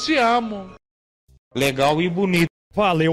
Te amo. Legal e bonito. Valeu.